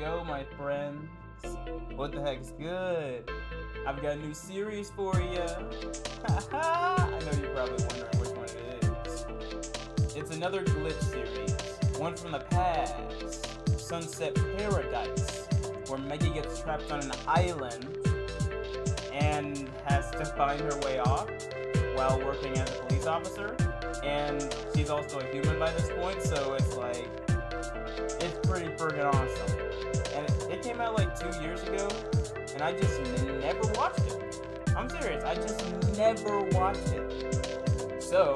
yo, my friends. What the heck's good? I've got a new series for you. I know you're probably wondering which one it is. It's another glitch series, one from the past, Sunset Paradise, where Meggy gets trapped on an island and has to find her way off while working as a police officer. And she's also a human by this point, so it's like, it's pretty friggin' awesome. It came out like two years ago, and I just never watched it. I'm serious, I just never watched it. So,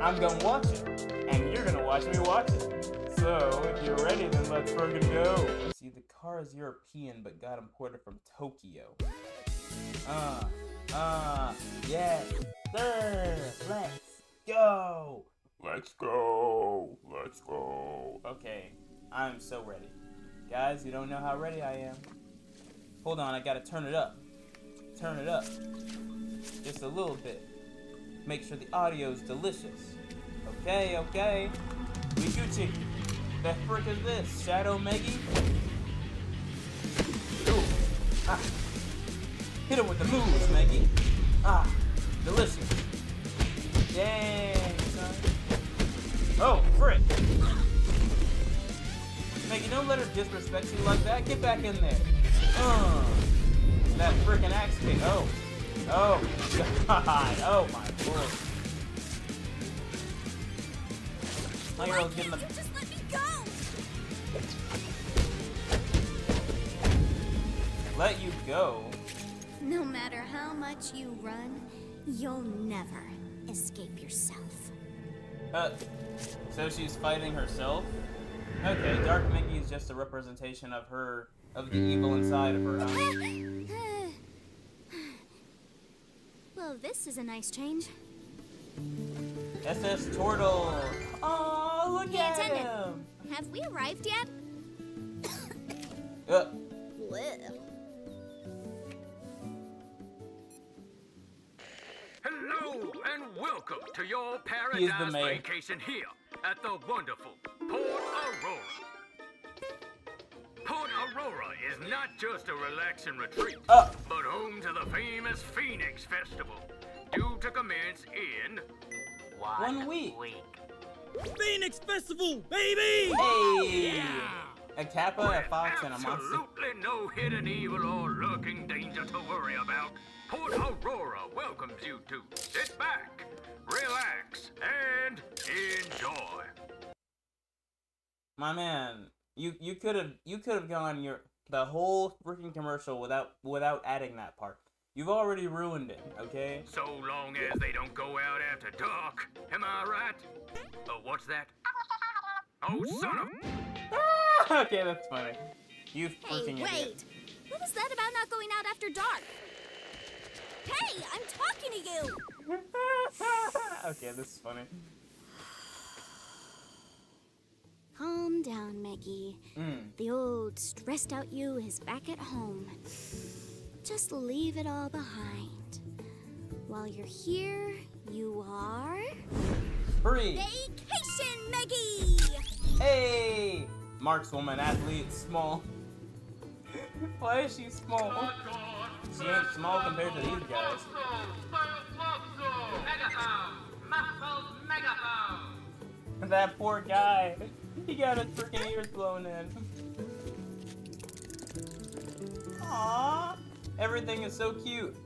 I'm gonna watch it, and you're gonna watch me watch it. So, if you're ready, then let's friggin' go. See, the car is European, but got imported from Tokyo. Uh, uh, yes, sir, let's go. Let's go. Let's go. Okay, I'm so ready. Guys, you don't know how ready I am. Hold on, I gotta turn it up. Turn it up. Just a little bit. Make sure the audio's delicious. Okay, okay. We Gucci. The frick is this? Shadow Meggy? Ooh. Ah. Hit him with the moves, Meggy. Ah, delicious. Dang, son. Oh, frick. Meggy, don't let her disrespect you like that. Get back in there. Uh, that freaking axe kick. Oh. Oh, God. Oh, my lord. My girl's getting the... you just let me go? Let you go? No matter how much you run, you'll never escape yourself. Uh, so she's fighting herself? Okay, Dark Meggy is just a representation of her, of the evil inside of her, huh? well, this is a nice change. SS Turtle! Oh, look Hey, at attendant. him! Have we arrived yet? Uh, Well. Hello and welcome to your He is the paradise vacation here at the wonderful Port Aurora. Port Aurora is not just a relaxing retreat, Uh. but home to the famous Phoenix Festival, due to commence in one week. Phoenix Festival, baby! Hey! A Kappa, a Fox, and a monster. absolutely no hidden evil or lurking danger to worry about. Port Aurora welcomes you to sit back, My man, you you could have you could have gone your the whole freaking commercial without without adding that part. You've already ruined it, okay? So long as they don't go out after dark. Am I right? Oh, what's that? Oh, son of... okay, that's funny. You Hey, freaking wait! idiot. What was that about not going out after dark? Hey, I'm talking to you! okay, this is funny. Calm down, Meggy. Mm. The old stressed out you is back at home. Just leave it all behind. While you're here, you are. Free. Vacation, Meggy! Hey! Markswoman, athlete, small. Why is she small? She ain't small compared to these guys. That poor guy. He got his freaking ears blown in. Aww. Everything is so cute.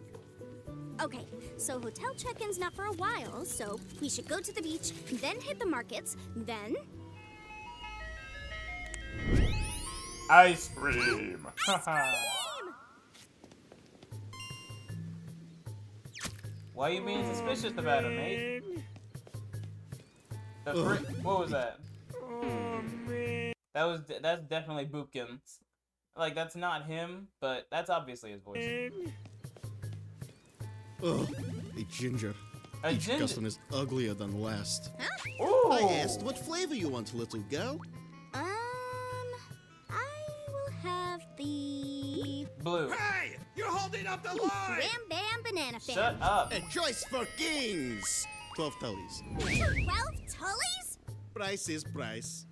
Okay, so hotel check-in's not for a while, so we should go to the beach, then hit the markets, then. Ice cream. Why are you being suspicious about him, mate? The what was that? That was de- that's definitely Boopkins. Like that's not him, but that's obviously his voice. Ugh, a ginger. A Each ginger. custom is uglier than the last. Ooh. I asked what flavor you want, little girl. Um. I will have the. Blue. Hey, you're holding up the line! Wham Bam Banana Fan. Shut up. A choice for kings. Twelve tullies. Twelve tullies? Price is price.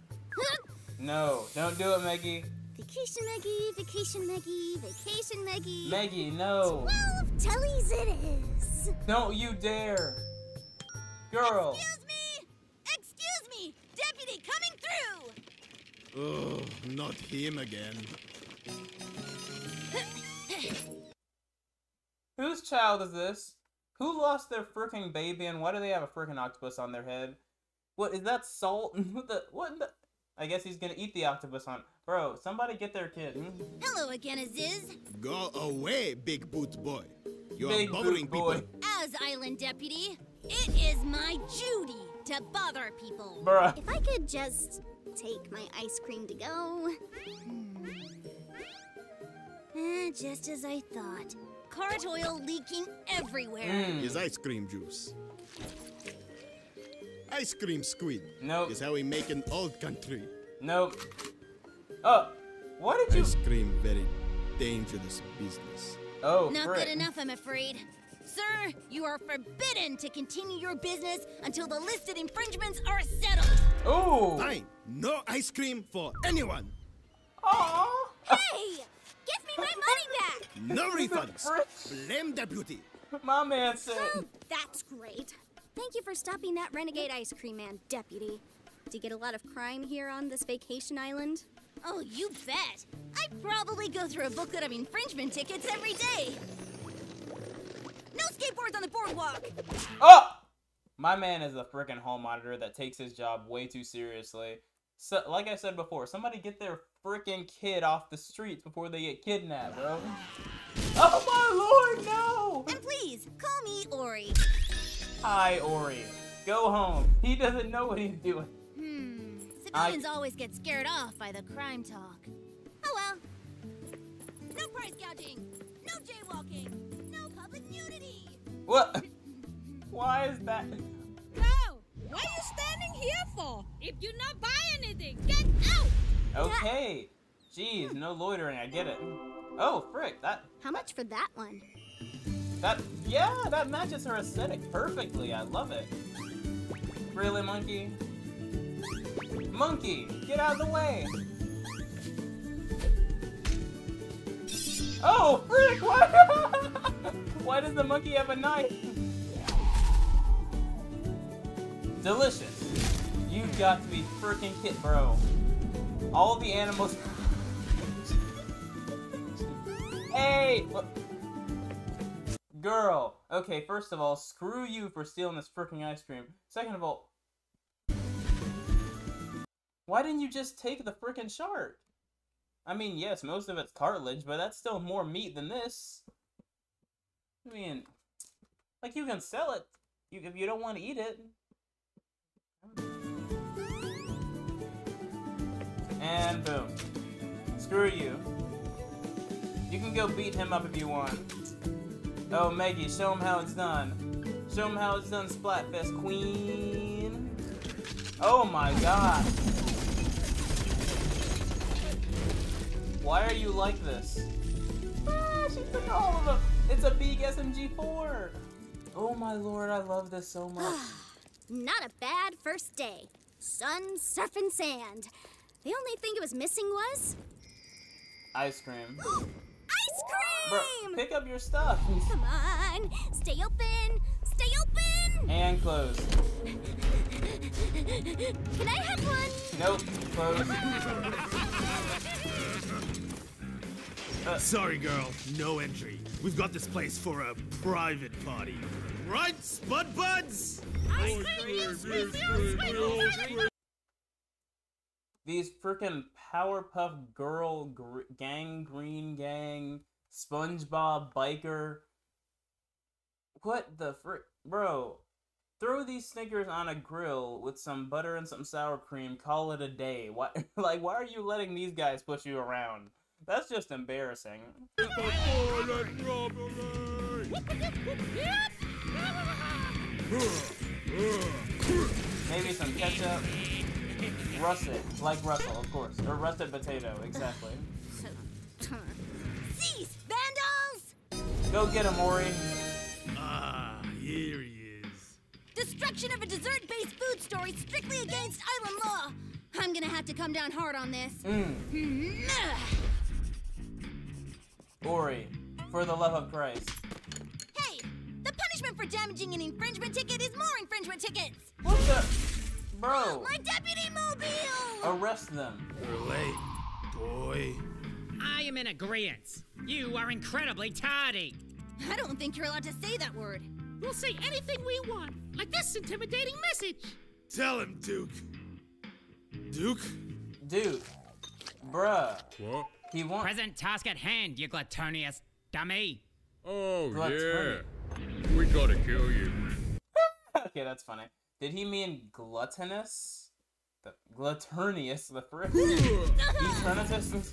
No, don't do it, Maggie. Vacation Meggy, Vacation Meggy, Vacation Meggy. Maggie, no. Twelve tellies it is. Don't you dare. Girl. Excuse me! Excuse me! Deputy coming through! Oh, not him again. Whose child is this? Who lost their freaking baby and why do they have a freaking octopus on their head? What is that salt? what the what in the I guess he's gonna eat the octopus on Bro, somebody get their kid. hmm? Hello again, Aziz. Go away, big boot boy. You are Big bothering boot boy. people. As Island Deputy, it is my duty to bother people. Bruh. If I could just take my ice cream to go. Hmm. Eh, just as I thought. Cart oil leaking everywhere. Mm. Is ice cream juice. Ice cream squid Nope. is how we make an old country. Nope. Oh, what did you? Ice cream very dangerous business. Oh, Not frick. good enough, I'm afraid. Sir, you are forbidden to continue your business until the listed infringements are settled. Oh. Fine, no ice cream for anyone. Aw. Hey! Give me my money back! No refunds. frick? Blame deputy. My man said. Oh, that's great. Thank you for stopping that renegade ice cream man, deputy. Do you get a lot of crime here on this vacation island? Oh, you bet. I probably go through a booklet of infringement tickets every day. No skateboards on the boardwalk. Oh! My man is a freaking hall monitor that takes his job way too seriously. So, like I said before, somebody get their freaking kid off the streets before they get kidnapped, bro. Oh my lord, no! And please, call me Auri. Hi, Auri. Go home. He doesn't know what he's doing. Hmm. I- Civilians always get scared off by the crime talk. Oh well. No price gouging. No jaywalking. No public nudity. What? Why is that? No! What are you standing here for? If you not buy anything, get out! Okay. Jeez, no loitering. I get it. Oh, frick. That, How much for that one? That, yeah, that matches her aesthetic perfectly. I love it. Really, monkey? Monkey, get out of the way. Oh, frick, what? Why does the monkey have a knife? Delicious. You've got to be freaking kid, bro. All the animals. hey! What? Girl. Okay, first of all, screw you for stealing this freaking ice cream. Second of all, why didn't you just take the freaking shark? I mean, yes, most of it's cartilage, but that's still more meat than this. I mean, like you can sell it you, if you don't want to eat it. And boom. Screw you. You can go beat him up if you want. Oh, Maggie, show them how it's done. Show them how it's done, Splatfest Queen. Oh my god. Why are you like this? Ah, she took all of them. It's a big SMG4. Oh my lord, I love this so much. Not a bad first day. Sun, surf, and sand. The only thing it was missing was Ice cream. ice Bro, pick up your stuff. Come on, stay open, stay open. And close. Can I have one? Nope, close. Uh. Sorry, girl, no entry. We've got this place for a private party. Right, Spud Buds? These freaking Powerpuff Girl gr- Gang Green Gang SpongeBob Biker. What the frick, bro? Throw these Snickers on a grill with some butter and some sour cream. Call it a day. Why, like, why are you letting these guys push you around? That's just embarrassing. Maybe some ketchup. Russet, like Russell, of course, or russet potato, exactly. Go get him, Auri. Ah, here he is. Destruction of a dessert-based food store is strictly against island law. I'm gonna have to come down hard on this. Mm. Auri, for the love of Christ. Hey, the punishment for damaging an infringement ticket is more infringement tickets. What the? Bro, My deputy mobile. arrest them. You're late, boy. I am in agreement. You are incredibly tardy. I don't think you're allowed to say that word. We'll say anything we want, like this intimidating message. Tell him, Duke. Duke? Duke. bruh, What? he wants. Present task at hand, you gluttonious dummy. Oh, Gluttony. yeah. We gotta kill you. okay, that's funny. Did he mean gluttonous? The gluttonous, the frick. Eternatus?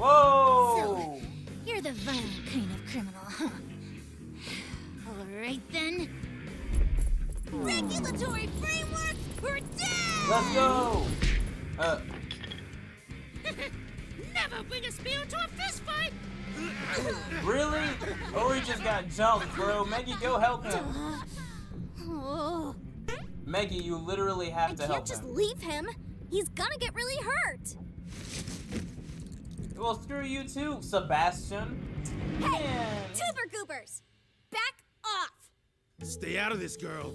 Whoa! You're the violent kind of criminal, huh? All right then. Regulatory framework, we're dead. Let's go! Uh, Never bring a spear to a fist fight. really? Auri just got jumped, bro. Maggie, go help him. Oh, Maggie, you literally have to. I can't just leave him. He's gonna get really hurt. Well, screw you too, Sebastian. Hey, Man. Tuber Goobers, back off. Stay out of this, girl.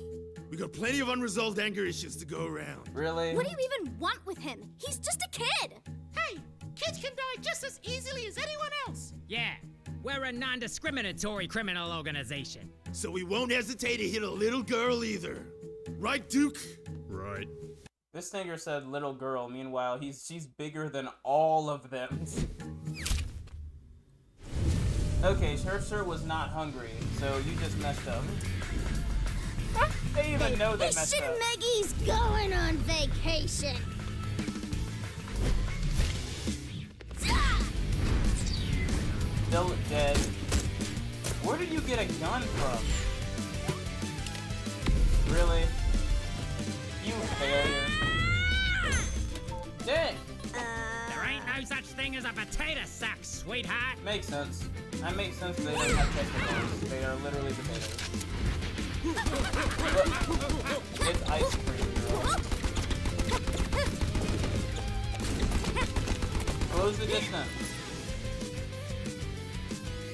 We got plenty of unresolved anger issues to go around. Really? What do you even want with him? He's just a kid. Hey, kids can die just as easily as anyone else. Yeah, we're a non discriminatory criminal organization. So we won't hesitate to hit a little girl either. Right, Duke? Right. This singer said little girl, meanwhile he's she's bigger than all of them. okay, her shirt was not hungry, so you just messed up. they even know they messed Mission up. Maggie's going on vacation. Still dead. Where did you get a gun from? Really? You failure. Dang! There ain't no such thing as a potato sack, sweetheart. Makes sense. That makes sense they don't have testicles. They are literally potatoes. It's ice cream. Close the distance.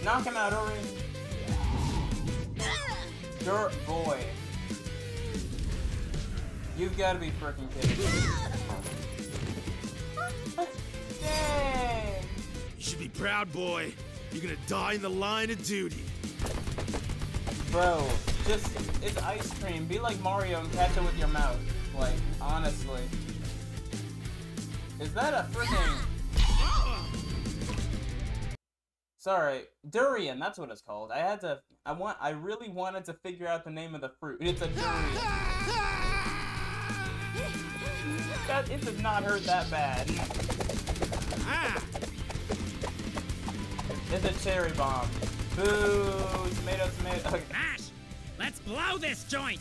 Knock him out, Auri. Dirt boy. You've got to be freaking kidding me. Dang! You should be proud, boy. You're gonna die in the line of duty. Bro, just, it's ice cream. Be like Mario and catch it with your mouth. Like, honestly. Is that a freaking... Sorry, durian, that's what it's called. I had to, I want, I really wanted to figure out the name of the fruit. It's a durian. That, it does not hurt that bad. Ah, It's a cherry bomb. Boo, tomato, tomato. Okay. Ash, let's blow this joint.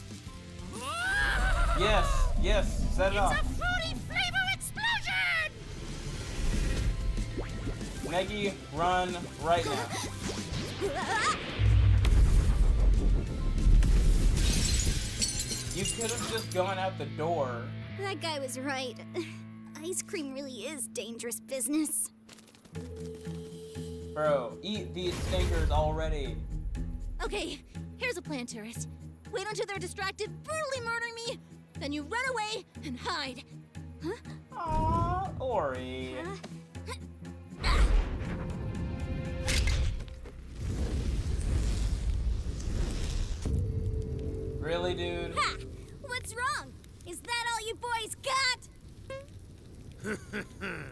Yes, yes, set it off. It's a fruity flavor explosion! Maggie, run right now. You could have just gone out the door. That guy was right. Ice cream really is dangerous business. Bro, eat these stinkers already. Okay, here's a plan, tourist. Wait until they're distracted, brutally murder me, then you run away and hide. Huh? Aww, Auri. Really, dude? Ha! What's wrong? Is that all you boys got?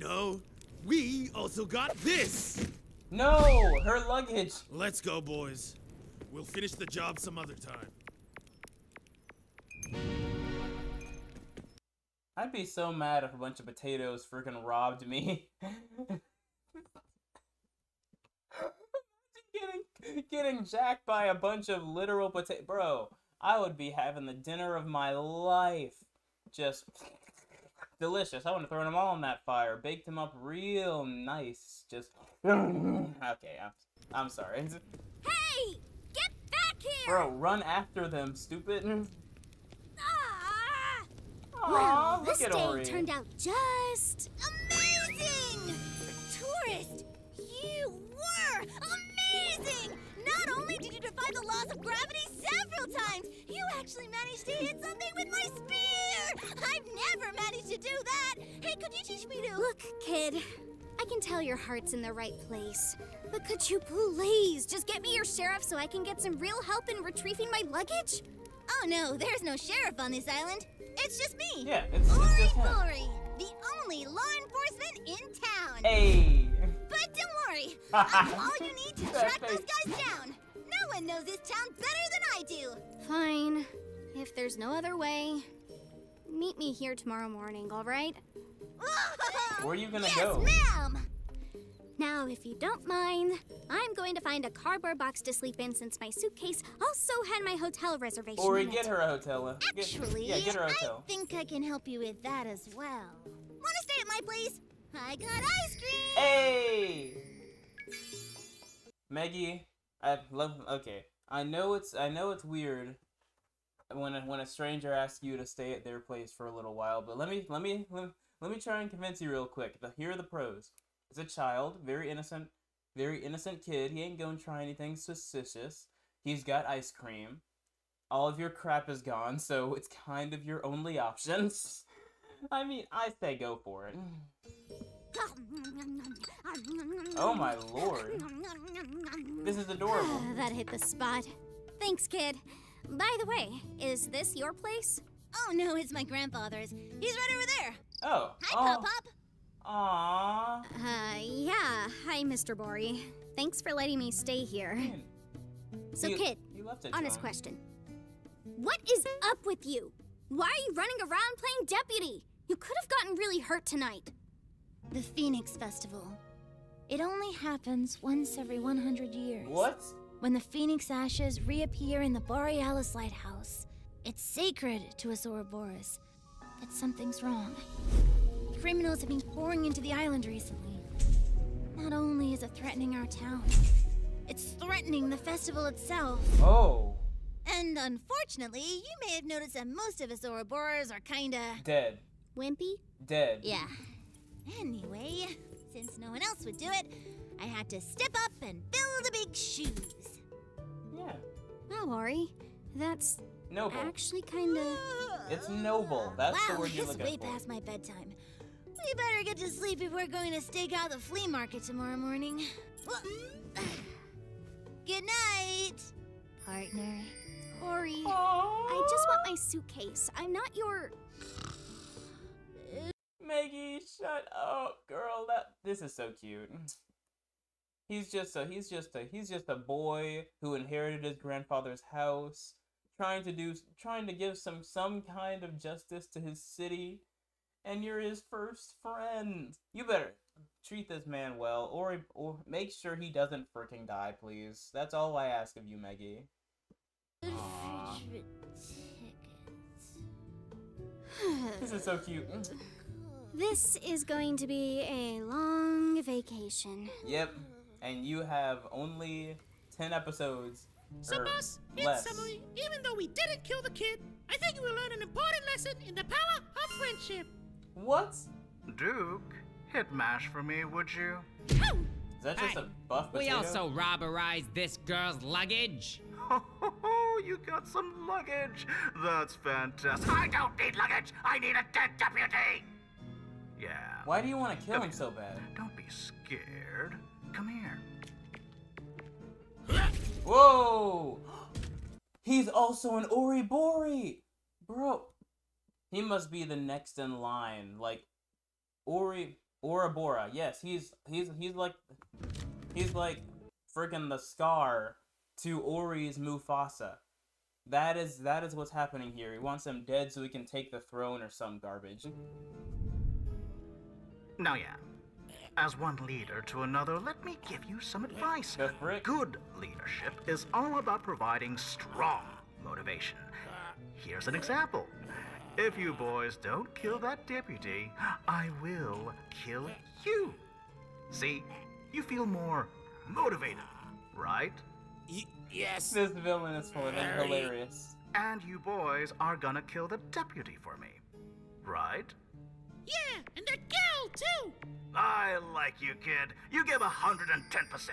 No, we also got this. No, her luggage. Let's go, boys. We'll finish the job some other time. I'd be so mad if a bunch of potatoes freaking robbed me. getting, getting jacked by a bunch of literal potato. Bro, I would be having the dinner of my life. Just delicious. I would have thrown them all in that fire, baked them up real nice. Just. okay, I'm, I'm sorry. Hey! Get back here! Bro, run after them, stupid. Ah! Well, look this day turned out just amazing! Defy the laws of gravity several times, you actually managed to hit something with my spear! I've never managed to do that! Hey, could you teach me to. Look, kid, I can tell your heart's in the right place. But could you please just get me your sheriff so I can get some real help in retrieving my luggage? Oh no, there's no sheriff on this island. It's just me. Yeah, it's, it's Auri just him. Bori, the only law enforcement in town. Hey. But don't worry, I'm all you need to track those guys down. No one knows this town better than I do. Fine. If there's no other way, meet me here tomorrow morning, all right? Where are you gonna yes, go? ma'am. Now, if you don't mind, I'm going to find a cardboard box to sleep in since my suitcase also had my hotel reservation. Auri, in it. get her a hotel. uh, Get, Actually, yeah, get her a I hotel. think I can help you with that as well. Want to stay at my place? I got ice cream. Hey! Maggie, I love. Okay, I know it's I know it's weird when a, when a stranger asks you to stay at their place for a little while, but let me let me let, me- let me try and convince you real quick. The, here are the pros. It's a child, very innocent, very innocent kid. He ain't gonna try anything suspicious. He's got ice cream. All of your crap is gone, so it's kind of your only options. I mean, I say go for it. Oh my lord. This is adorable. that hit the spot. Thanks, kid. By the way, is this your place? Oh no, it's my grandfather's. He's right over there. Oh. Hi, oh. Pop Pop. Aww. Uh, yeah. Hi, Mr. Bori. Thanks for letting me stay here. Man, So, you- kid, you left it, honest John. question. What is up with you? Why are you running around playing deputy? You could have gotten really hurt tonight. The Phoenix Festival. It only happens once every 100 years. What? When the Phoenix ashes reappear in the Borealis Lighthouse. It's sacred to us Ouroboros. But something's wrong. Criminals have been pouring into the island recently. Not only is it threatening our town, it's threatening the festival itself. Oh. And unfortunately, you may have noticed that most of us Ouroboros are kinda. Dead. wimpy? Dead. Yeah. Anyway, since no one else would do it, I had to step up and fill the big shoes. Yeah. Wow, Auri. That's Noble. actually kinda. It's noble. That's wow, the word you're looking way for. past my bedtime. We better get to sleep if we're going to stake out the flea market tomorrow morning. Good night, partner. Auri, I just want my suitcase. I'm not your. Maggie, shut up, girl. That this is so cute. He's just a he's just a he's just a boy who inherited his grandfather's house, trying to do trying to give some some kind of justice to his city, and you're his first friend. You better treat this man well, or or make sure he doesn't freaking die, please. That's all I ask of you, Maggie. This is so cute. This is going to be a long vacation. Yep, and you have only ten episodes. So, boss, in less. summary, even though we didn't kill the kid, I think we learned an important lesson in the power of friendship. What? Duke, hit mash for me, would you? Is that just Hey, a buff We also robberized this girl's luggage. Ho ho ho, you got some luggage. That's fantastic. I don't need luggage. I need a dead deputy. Yeah. Why do you want to kill him so bad? Don't be scared. Come here. Whoa! He's also an Oribori! Bro. He must be the next in line. Like, Auri. Orabora. Yes, he's he's he's like he's like freaking the Scar to Auri's Mufasa. That is that is what's happening here. He wants him dead so he can take the throne or some garbage. Now, yeah. As one leader to another, let me give you some advice. Go for it. Good leadership is all about providing strong motivation. Here's an example. If you boys don't kill that deputy, I will kill you. See, you feel more motivated, right? Y- yes. This villain is full of hilarious. And you boys are gonna kill the deputy for me. right? Yeah, and they're killed too. I like you, kid. You give 110%.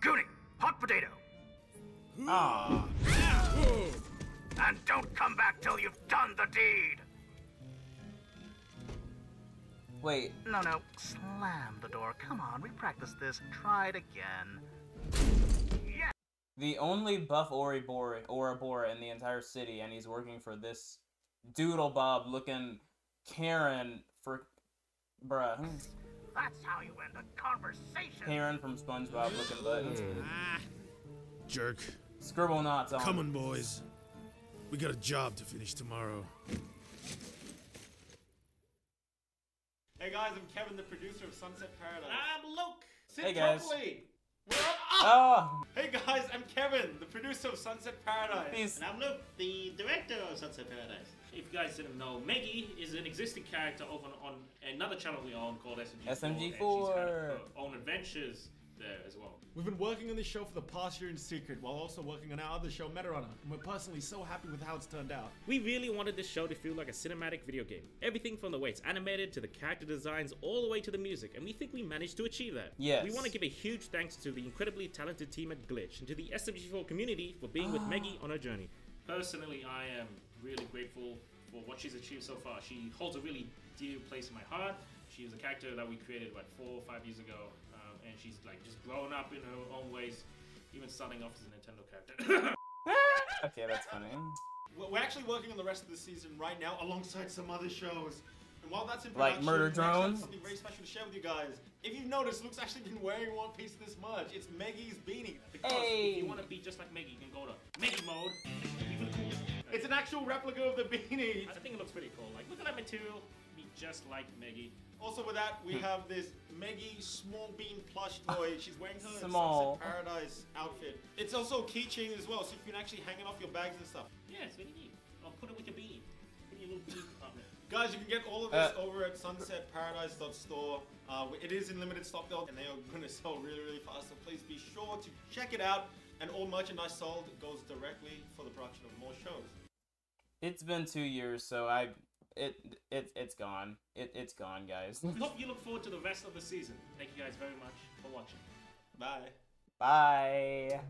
Goonie, hot potato. Ah. And don't come back till you've done the deed. Wait. No, no. Slam the door. Come on, we practiced this. Try it again. The only buff Ouroboros, Ouroboros in the entire city, and he's working for this doodle bob looking Karen for. Bruh. Hmm. That's how you end a conversation. Karen from SpongeBob looking buttons. Hmm. Ah, jerk. Scribble knots on. Come on, boys. We got a job to finish tomorrow. Hey guys, I'm Kevin, the producer of Sunset Paradise. I'm Luke. Sit Hey, guys. properly. We're on. Oh! Ah. Hey guys, I'm Kevin, the producer of Sunset Paradise. Peace. And I'm Luke, the director of Sunset Paradise. If you guys didn't know, Meggy is an existing character over on another channel we own called SMG4. and she's had SMG4. her own adventures there as well. We've been working on this show for the past year in secret, while also working on our other show, Metarunner, and we're personally so happy with how it's turned out. We really wanted this show to feel like a cinematic video game. Everything from the way it's animated to the character designs all the way to the music, and we think we managed to achieve that. Yes. We want to give a huge thanks to the incredibly talented team at Glitch and to the SMG4 community for being with Meggy on her journey. Personally, I am really grateful for what she's achieved so far. She holds a really dear place in my heart. She is a character that we created what four or five years ago, um, and she's like just grown up in her own ways, even starting off as a Nintendo character. Okay, that's funny. We're we're actually working on the rest of the season right now, alongside some other shows. And while that's in Like production, Murder we actually have Drones? something very special to share with you guys. If you've noticed, Luke's actually been wearing one piece this much. It's Meggy's beanie. Because if you want to be just like Meggy, you can go to Maggie mode. Even cool. It's an actual replica of the beanie. I think it looks pretty cool. Like, look at that material. Be just like Meggy. Also with that, we have this Meggy small bean plush toy. She's wearing her Small. Sunset Paradise outfit. It's also a keychain as well, so you can actually hang it off your bags and stuff. Yeah, it's very neat. I'll put it with your beanie. Put your little beanie on it. Guys, you can get all of this Uh, over at sunsetparadise.store. Uh, it is in limited stock though, and they are going to sell really, really fast. So please be sure to check it out. And all merchandise sold goes directly for the production of more shows. It's been two years, so I. It, it, it's gone. It, it's gone, guys. We hope you look forward to the rest of the season. Thank you guys very much for watching. Bye. Bye.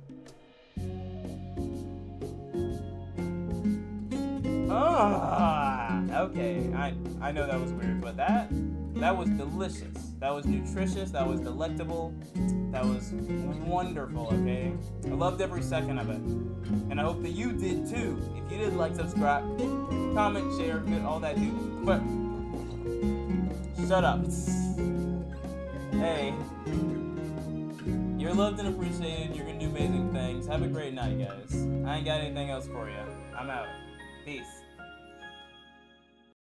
Ah, okay. I I know that was weird, but that that was delicious. That was nutritious. That was delectable. That was wonderful. Okay, I loved every second of it, and I hope that you did too. If you did, like, subscribe, comment, share, good, all that dude. But shut up. Hey. You're loved and appreciated. You're gonna do amazing things. Have a great night, guys. I ain't got anything else for you. I'm out. Peace.